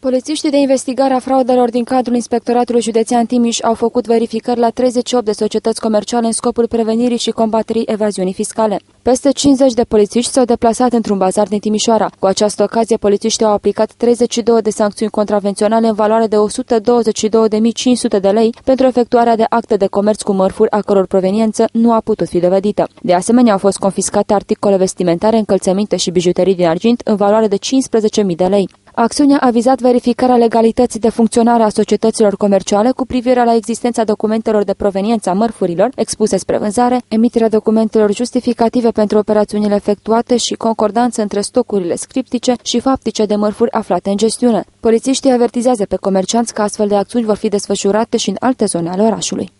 Polițiștii de investigare a fraudelor din cadrul Inspectoratului Județean Timiș au făcut verificări la 38 de societăți comerciale în scopul prevenirii și combaterii evaziunii fiscale. Peste 50 de polițiști s-au deplasat într-un bazar din Timișoara. Cu această ocazie, polițiștii au aplicat 32 de sancțiuni contravenționale în valoare de 122.500 de lei pentru efectuarea de acte de comerț cu mărfuri a căror proveniență nu a putut fi dovedită. De asemenea, au fost confiscate articole vestimentare, încălțăminte și bijuterii din argint în valoare de 15.000 de lei. Acțiunea a vizat verificarea legalității de funcționare a societăților comerciale cu privire la existența documentelor de proveniență a mărfurilor expuse spre vânzare, emiterea documentelor justificative pentru operațiunile efectuate și concordanță între stocurile scriptice și faptice de mărfuri aflate în gestiune. Polițiștii avertizează pe comercianți că astfel de acțiuni vor fi desfășurate și în alte zone ale orașului.